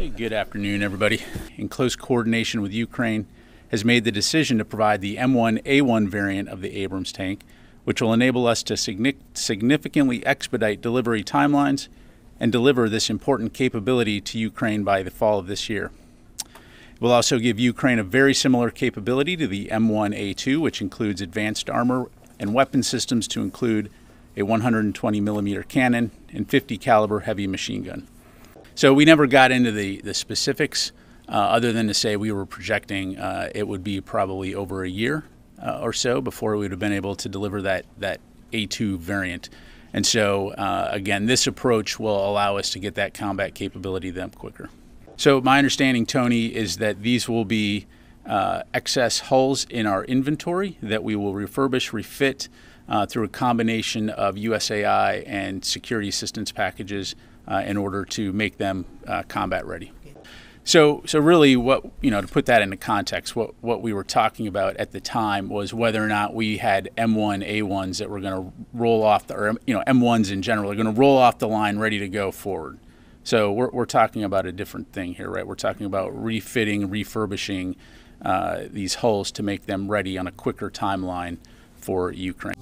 Good afternoon, everybody. In close coordination with Ukraine, has made the decision to provide the M1A1 variant of the Abrams tank, which will enable us to significantly expedite delivery timelines and deliver this important capability to Ukraine by the fall of this year. It will also give Ukraine a very similar capability to the M1A2, which includes advanced armor and weapon systems to include a 120 millimeter cannon and 50 caliber heavy machine gun. So we never got into the, the specifics uh, other than to say we were projecting uh, it would be probably over a year uh, or so before we would have been able to deliver that, that A2 variant. And so, uh, again, this approach will allow us to get that combat capability them quicker. So my understanding, Tony, is that these will be uh, excess hulls in our inventory that we will refurbish, refit uh, through a combination of USAI and security assistance packages uh, in order to make them uh, combat ready. So, so really, what you know, to put that into context, what what we were talking about at the time was whether or not we had M1 A1s that were going to roll off the, or you know, M1s in general are going to roll off the line, ready to go forward. So we're we're talking about a different thing here, right? We're talking about refitting, refurbishing uh, these hulls to make them ready on a quicker timeline for Ukraine.